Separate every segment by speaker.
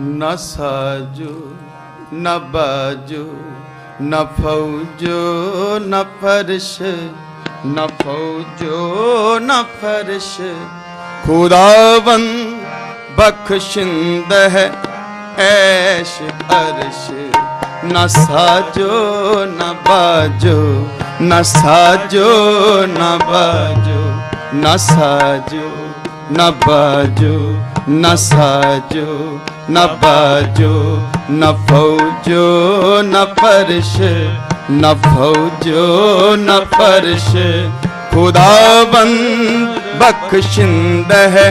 Speaker 1: न साजो न बाजो न फौजो न फर्श न फौजो न फर्श खुदावन बख्शिंद है ऐश अर्श न साजो न बाजो न साजो न बाजो न साजो न बाजो न साजो न बाजो न फौजो न फर्श न फौजो न फर्श खुदाबंद बख्शिंद है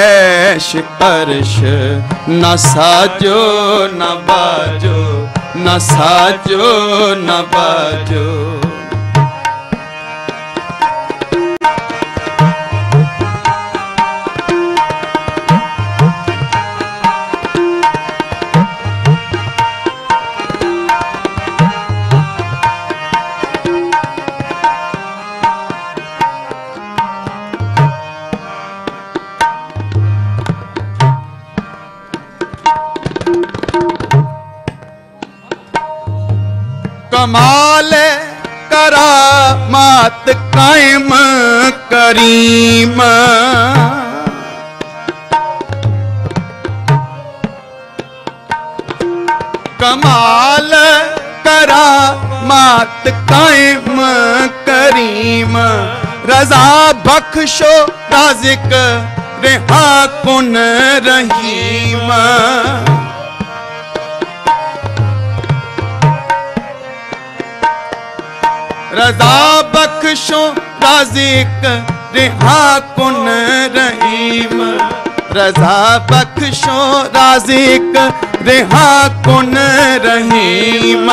Speaker 1: ऐश अर्श न साजो न बाजो न साजो न बाजो कमाल करामात कायम करीम कमाल करामात कायम करीम रजा बख्शो राजिक रेहा कुन रहीम ਰਜ਼ਾ ਬਖਸ਼ੋ ਰਾਜ਼ਿਕ ਰਿਹਾ ਕੁਨ ਰਹੀਮ। ਰਜ਼ਾ ਬਖਸ਼ੋ ਰਾਜ਼ਿਕ ਰਿਹਾ ਕੁਨ ਰਹੀਮ।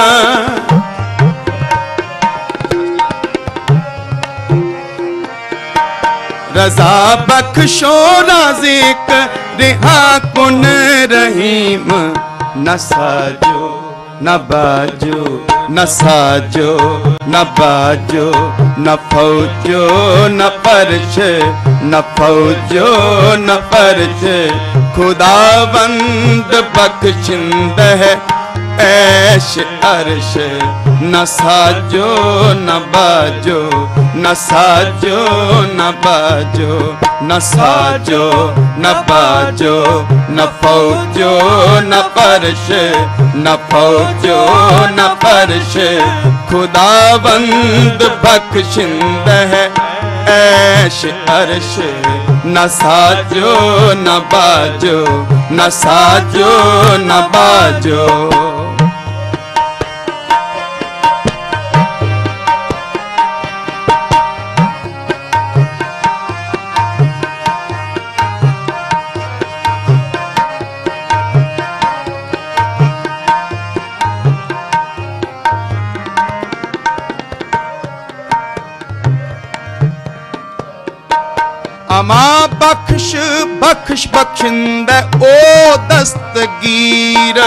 Speaker 1: ਰਜ਼ਾ ਬਖਸ਼ੋ ਰਾਜ਼ਿਕ ਰਿਹਾ ਕੁਨ ਰਹੀਮ। ਨਸਾ ਜੋ न बाजो न साजो न बाजो न फौजो न परछ न फौजो न परछ खुदाबंद बख्शिंद है ऐश अर्श न साजो न बाजो न साजो न बाजो न साजो न बाजो न फौजो न परश न फौजो न परश खुदाबंद बख्शिंद है ऐश अर्श न साजो न बाजो न साजो न बाजो ਸਮਾਂ ਬਖਸ਼ ਬਖਸ਼ ਬਖਸ਼ਿੰਦਾ ਓ ਦਸਤਗੀਰ।